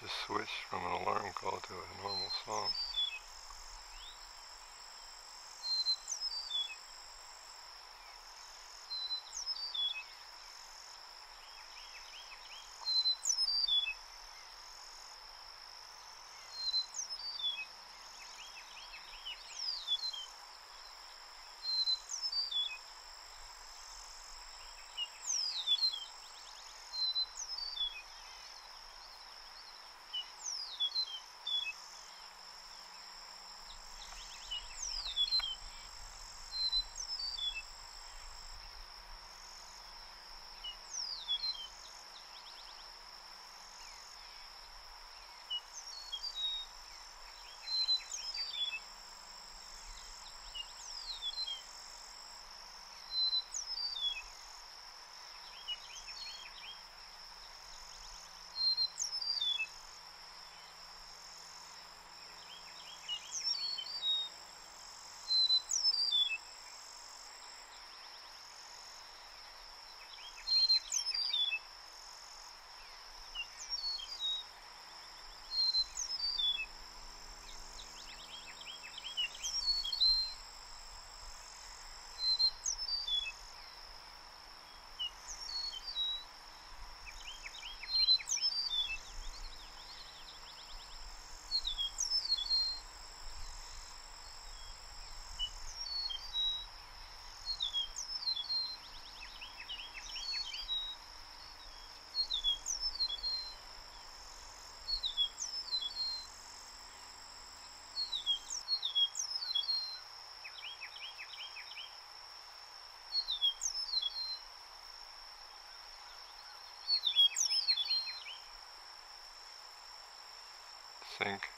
Just switched from an alarm call to a normal song. Sync.